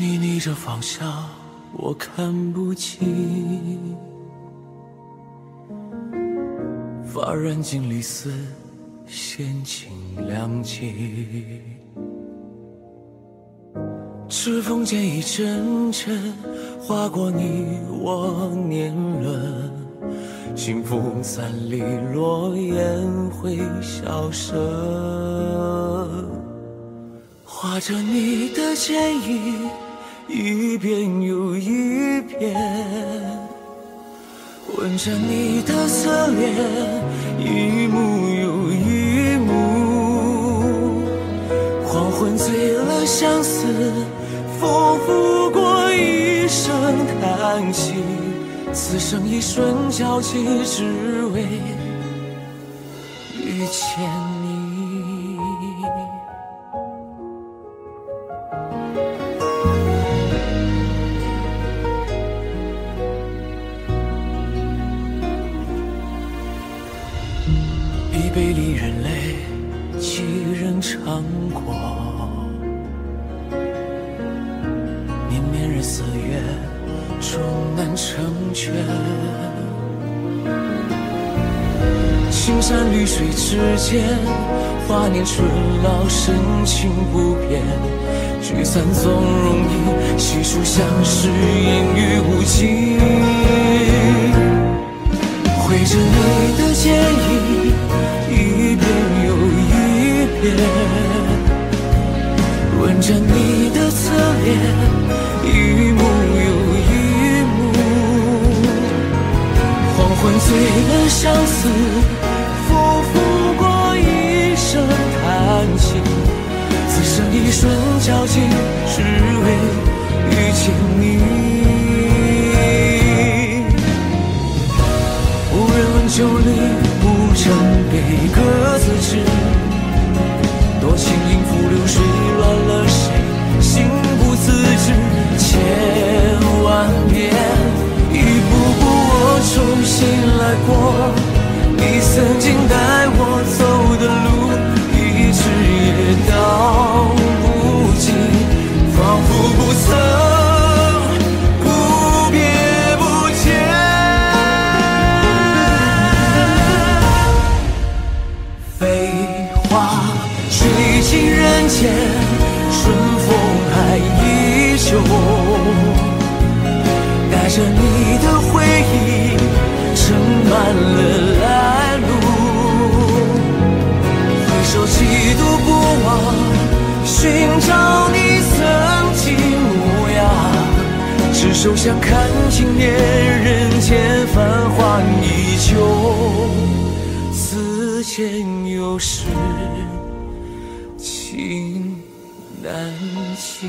你逆着方向我看不清。发染尽离丝，闲情两极。指缝间一阵阵划过你我年轮，幸福散离落雁会消失。画着你的剪影，一遍又一遍；吻着你的侧脸，一幕又一幕。黄昏醉了相思，风拂过一声叹息，此生一瞬交集，只为遇见你。一杯离人泪，几人尝过？年年日思月，终难成全。青山绿水之间，华年春老，深情不变。聚散总容易，细数相识，烟雨无尽。一遍；吻着你的侧脸，一幕又一幕。黄昏醉了相思，风拂过一声叹息。此生一瞬交集，是，千万遍，一步步我重新来过。你曾经带我走的路，一直也到我带着你的回忆，盛满了来路。回首几度不忘，寻找你曾经模样。执手相看经年，人间繁华依旧。此间有时情难弃。